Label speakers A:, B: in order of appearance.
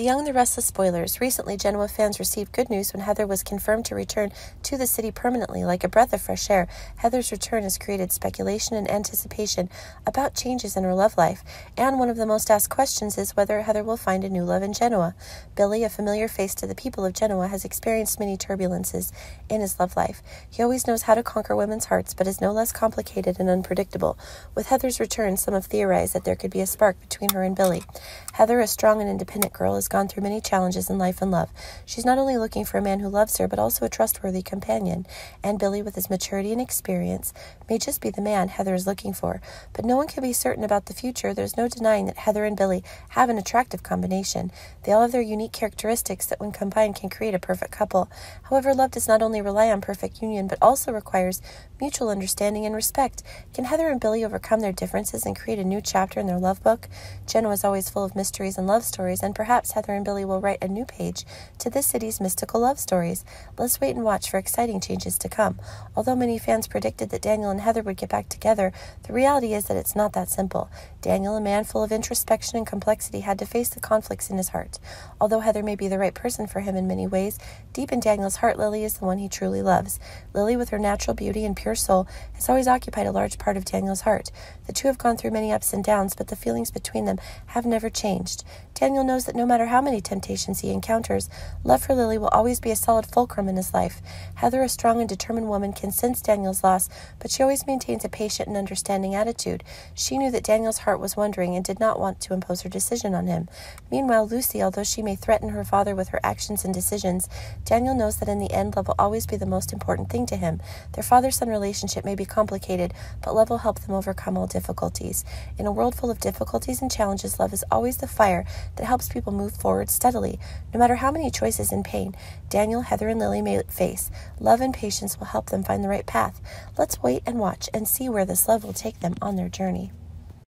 A: The Young and the Restless spoilers. Recently, Genoa fans received good news when Heather was confirmed to return to the city permanently. Like a breath of fresh air, Heather's return has created speculation and anticipation about changes in her love life. And one of the most asked questions is whether Heather will find a new love in Genoa. Billy, a familiar face to the people of Genoa, has experienced many turbulences in his love life. He always knows how to conquer women's hearts, but is no less complicated and unpredictable. With Heather's return, some have theorized that there could be a spark between her and Billy. Heather, a strong and independent girl, is gone through many challenges in life and love. She's not only looking for a man who loves her, but also a trustworthy companion. And Billy, with his maturity and experience, may just be the man Heather is looking for. But no one can be certain about the future. There's no denying that Heather and Billy have an attractive combination. They all have their unique characteristics that, when combined, can create a perfect couple. However, love does not only rely on perfect union, but also requires mutual understanding and respect. Can Heather and Billy overcome their differences and create a new chapter in their love book? Genoa was always full of mysteries and love stories, and perhaps Heather and Billy will write a new page to this city's mystical love stories. Let's wait and watch for exciting changes to come. Although many fans predicted that Daniel and Heather would get back together, the reality is that it's not that simple. Daniel, a man full of introspection and complexity, had to face the conflicts in his heart. Although Heather may be the right person for him in many ways, deep in Daniel's heart, Lily is the one he truly loves. Lily, with her natural beauty and pure soul, has always occupied a large part of Daniel's heart. The two have gone through many ups and downs, but the feelings between them have never changed. Daniel knows that no matter how many temptations he encounters, love for Lily will always be a solid fulcrum in his life. Heather, a strong and determined woman, can sense Daniel's loss, but she always maintains a patient and understanding attitude. She knew that Daniel's heart was wondering and did not want to impose her decision on him. Meanwhile, Lucy, although she may threaten her father with her actions and decisions, Daniel knows that in the end, love will always be the most important thing to him. Their father son relationship may be complicated, but love will help them overcome all difficulties. In a world full of difficulties and challenges, love is always the fire that helps people move forward steadily, no matter how many choices and pain Daniel, Heather, and Lily may face. Love and patience will help them find the right path. Let's wait and watch and see where this love will take them on their journey.